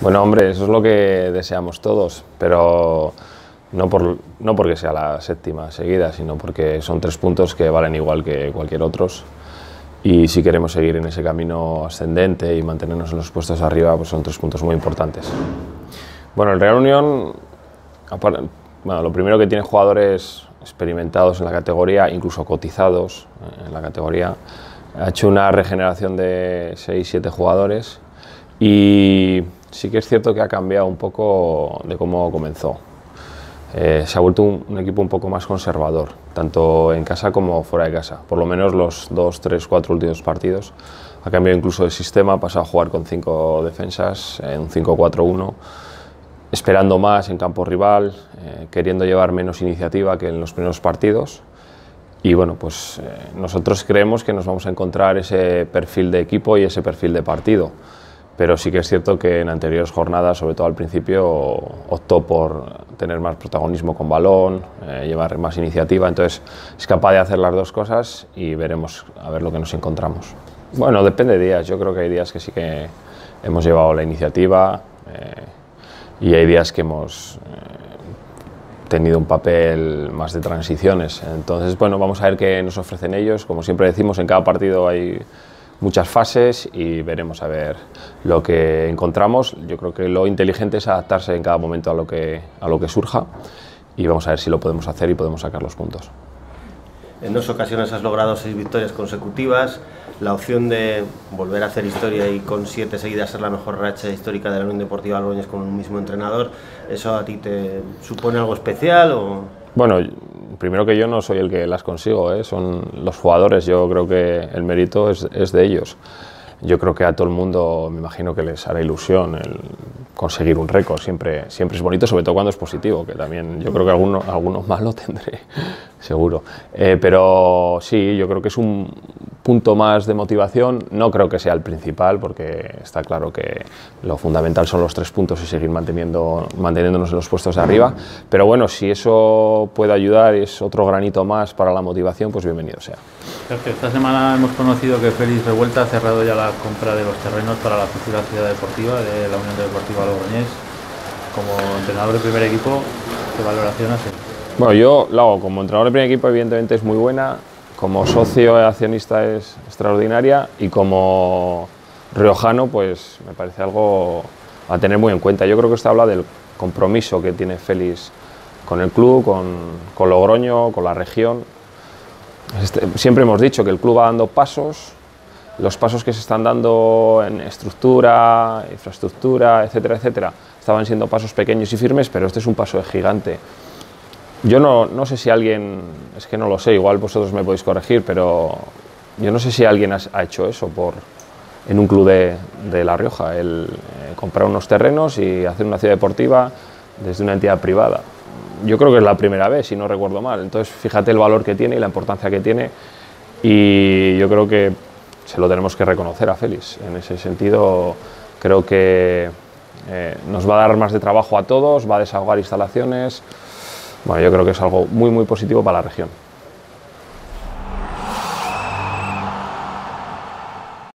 Bueno, hombre, eso es lo que deseamos todos, pero no, por, no porque sea la séptima seguida, sino porque son tres puntos que valen igual que cualquier otros. Y si queremos seguir en ese camino ascendente y mantenernos en los puestos arriba, pues son tres puntos muy importantes. Bueno, el Real Unión, bueno, lo primero que tiene jugadores experimentados en la categoría, incluso cotizados eh, en la categoría, ha hecho una regeneración de 6-7 jugadores y sí que es cierto que ha cambiado un poco de cómo comenzó. Eh, se ha vuelto un, equipo un poco más conservador, tanto en casa como fuera de casa. Por lo menos los dos, tres, cuatro últimos partidos. Ha cambiado incluso de sistema, ha pasado a jugar con cinco defensas, en un 5-4-1, esperando más en campo rival, eh, queriendo llevar menos iniciativa que en los primeros partidos. Y bueno, pues eh, nosotros creemos que nos vamos a encontrar ese perfil de equipo y ese perfil de partido pero sí que es cierto que en anteriores jornadas, sobre todo al principio, optó por tener más protagonismo con balón, eh, llevar más iniciativa, entonces es capaz de hacer las dos cosas y veremos a ver lo que nos encontramos. Bueno, depende de días, yo creo que hay días que sí que hemos llevado la iniciativa eh, y hay días que hemos eh, tenido un papel más de transiciones, entonces bueno, vamos a ver qué nos ofrecen ellos, como siempre decimos, en cada partido hay muchas fases y veremos a ver lo que encontramos. Yo creo que lo inteligente es adaptarse en cada momento a lo que, a lo que surja y vamos a ver si lo podemos hacer y podemos sacar los puntos. En dos ocasiones has logrado seis victorias consecutivas. La opción de volver a hacer historia y con siete seguidas ser la mejor racha histórica de la Unión Deportiva Alboñez con un mismo entrenador, ¿eso a ti te supone algo especial? O? Bueno, primero que yo no soy el que las consigo, ¿eh? son los jugadores, yo creo que el mérito es, es, de ellos. Yo creo que a todo el mundo me imagino que les hará ilusión el conseguir un récord, siempre, siempre es bonito, sobre todo cuando es positivo, que también yo creo que algunos algunos más lo tendré, seguro. Eh, pero sí, yo creo que es un punto más de motivación, no creo que sea el principal, porque está claro que lo fundamental son los tres puntos y seguir manteniendo, manteniéndonos en los puestos de arriba, pero bueno, si eso puede ayudar es otro granito más para la motivación, pues bienvenido sea. Esta semana hemos conocido que Félix Revuelta ha cerrado ya la compra de los terrenos para la futura ciudad deportiva de la Unión Deportiva Logroñés. Como entrenador de primer equipo, ¿qué valoración hace? Bueno, yo lo hago como entrenador de primer equipo, evidentemente es muy buena, como socio accionista es extraordinaria y como riojano, pues me parece algo a tener muy en cuenta. Yo creo que esto habla del compromiso que tiene Félix con el club, con, con Logroño, con la región este, siempre hemos dicho que el club va dando pasos, los pasos que se están dando en estructura, infraestructura, etcétera, etcétera, estaban siendo pasos pequeños y firmes, pero este es un paso gigante. Yo no, no sé si alguien, es que no lo sé, igual vosotros me podéis corregir, pero yo no sé si alguien ha, hecho eso por, en un club de, de La Rioja, el eh, comprar unos terrenos y hacer una ciudad deportiva desde una entidad privada yo creo que es la primera vez, si no recuerdo mal. Entonces, fíjate el valor que tiene y la importancia que tiene. Y yo creo que se lo tenemos que reconocer a Félix. En ese sentido, creo que eh, nos va a dar más de trabajo a todos, va a desahogar instalaciones. Bueno, yo creo que es algo muy, muy positivo para la región.